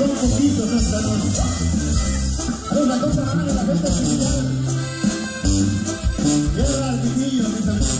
Son poquitos hasta los... Los la cosa rara, la gente se Quiero dar mis niños, mis amigos.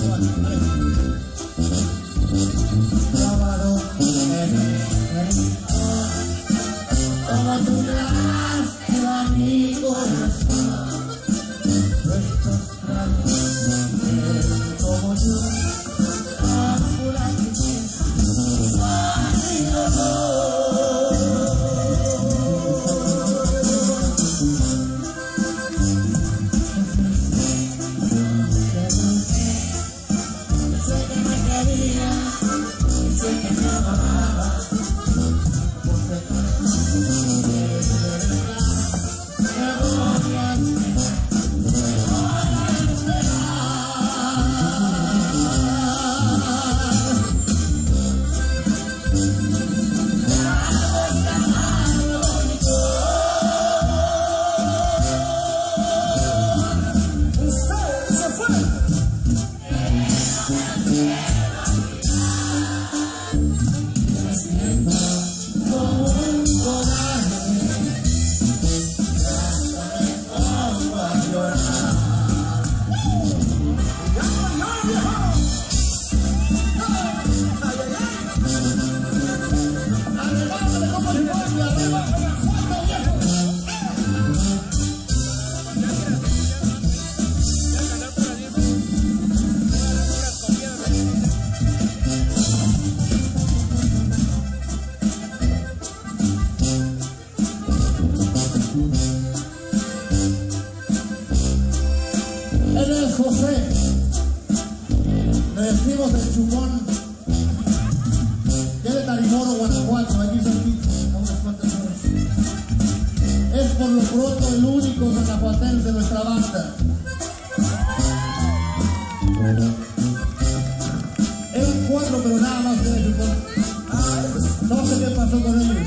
seis le decimos el chumón que de Tarimoro, Guanajuato, allí cerquita, a unas cuantas horas. Es por lo pronto el único guanajuatense de nuestra banda. Es cuatro, pero nada más que el. Ah, no sé qué pasó con él,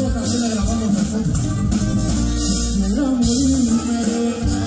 canciones que las.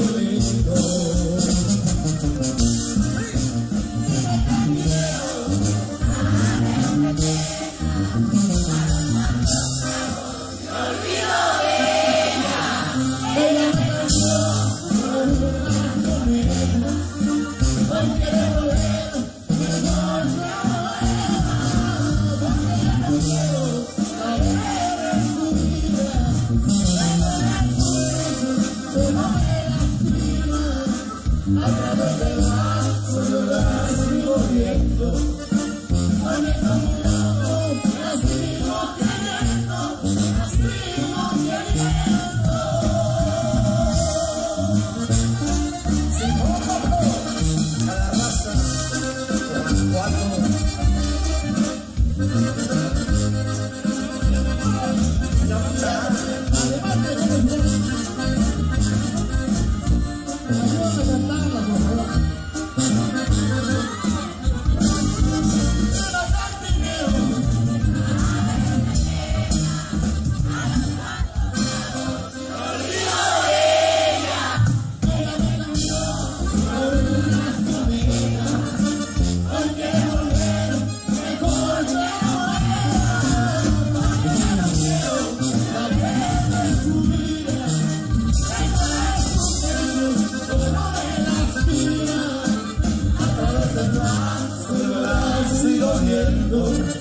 place, Lord. Yeah.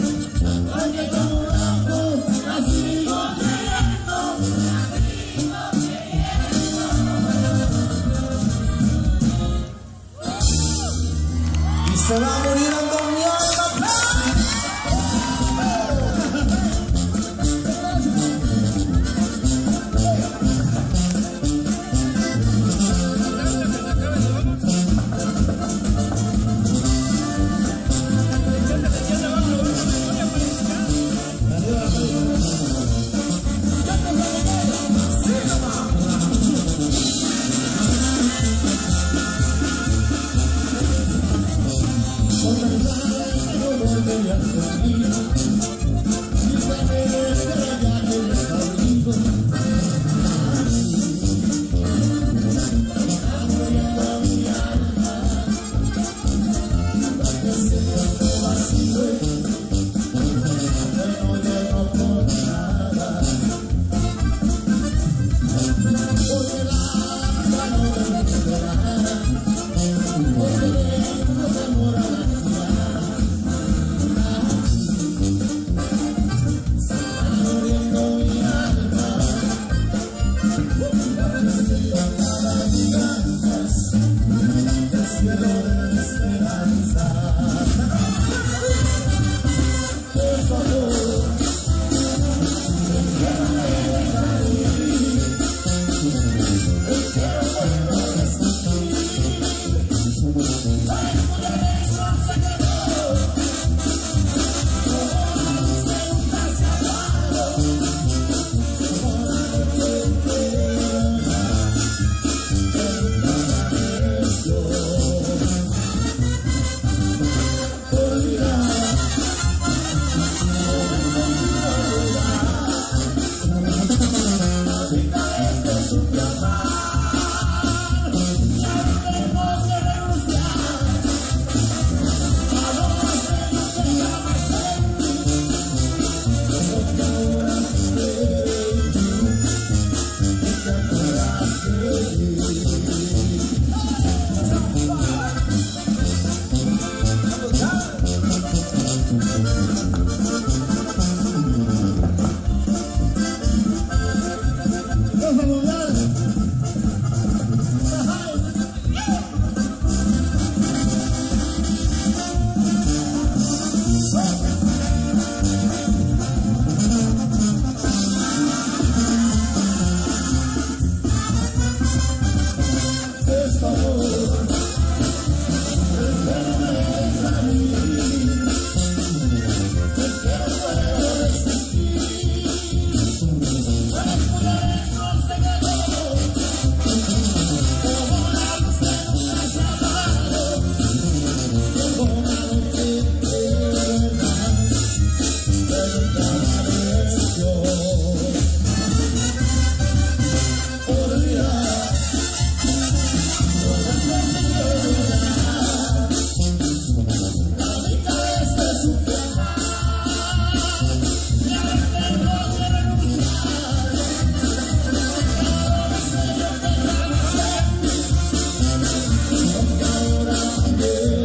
enamorados. Bye. remember